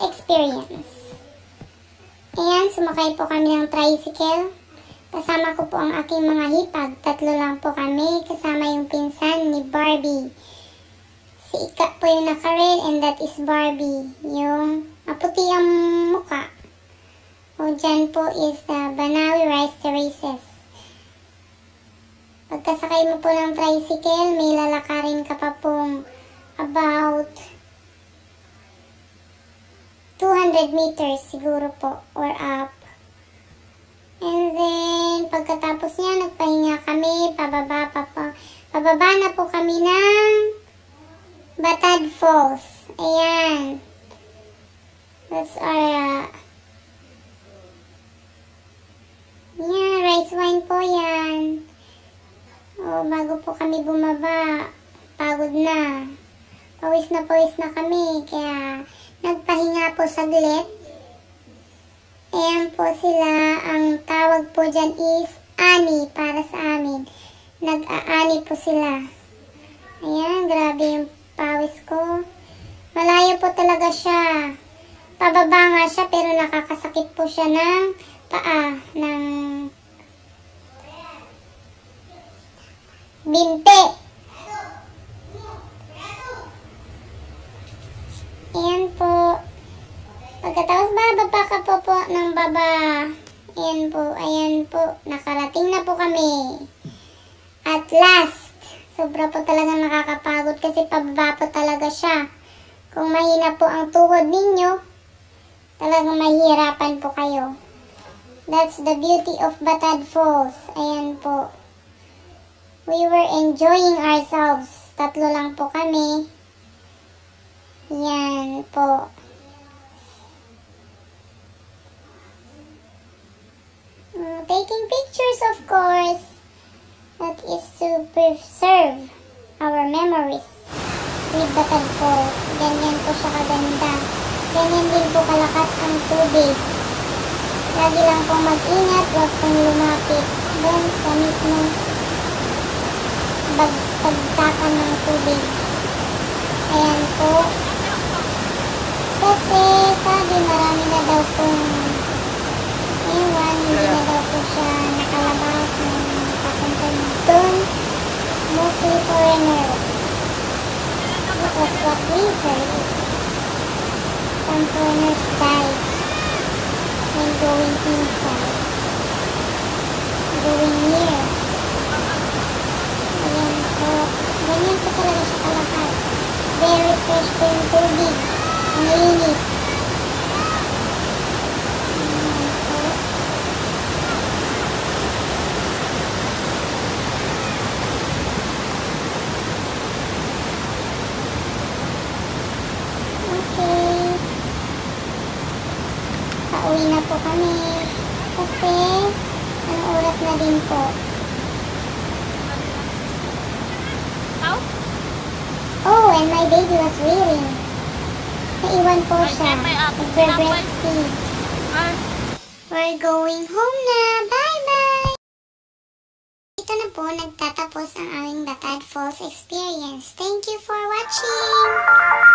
experience. Ayan, sumakay po kami ng tricycle. Kasama ko po ang aking mga hipag. Tatlo lang po kami, kasama yung pinsan ni Barbie. Si Ika po yung nakarin and that is Barbie. Yung maputi ang muka. O dyan po is the Banawi Rice Terraces. Pagkasakay mo po ng tricycle, may lalakarin ka pa pong about 200 meters siguro po or up. And then, pagkatapos niya, nagpahinga kami, pababa pa po. Pababa na po kami ng Batad Falls. Ayan. That's our, uh, yeah, rice wine po yan. O, bago po kami bumaba, pagod na. Pawis na pawis na kami, kaya nagpahinga po saglit. Ayan po sila, ang tawag po dyan is ani para sa amin. Nag-aani po sila. Ayan, grabe yung pawis ko. Malayo po talaga siya. Pababa nga siya pero nakakasakit po siya ng paa, ng binte. Ayan po. Pagkatapos bababa ka po po ng baba. Ayan po, ayan po. Nakarating na po kami. At last, sobra po talaga nakakapagod kasi pababa po talaga siya. Kung mahina po ang tuhod ninyo, talagang mahihirapan po kayo. That's the beauty of Batad Falls. Ayan po. We were enjoying ourselves. Tatlo lang po kami. Yan po. Taking pictures, of course. That is to preserve our memories with Batad Falls. Ganyan po siya kaganda. Ganyan din po kalakas ang tubig. Lagi lang po mag-ingat, huwag pong lumapit doon sa mismong bagsakan ng tubig. Ayan po. Kasi sabi marami na daw pong iwan, hindi na daw po siya nakalabas ng papunta doon. Mostly foreigners. That Some foreigners died when going inside. Going near. Ayan po. Ganyan po talaga siya kalakas. Very fresh po yung tubig. Ang linis. Ayan po. Okay. Pauwi na po kami. Kasi, ang oras na din po. Oh, and my baby was reeling. Naiwan po siya. Nagbe-breastfeed. Ah, We're going home na. Bye-bye! Ito na po nagtatapos ang aming Batad Falls experience. Thank you for watching!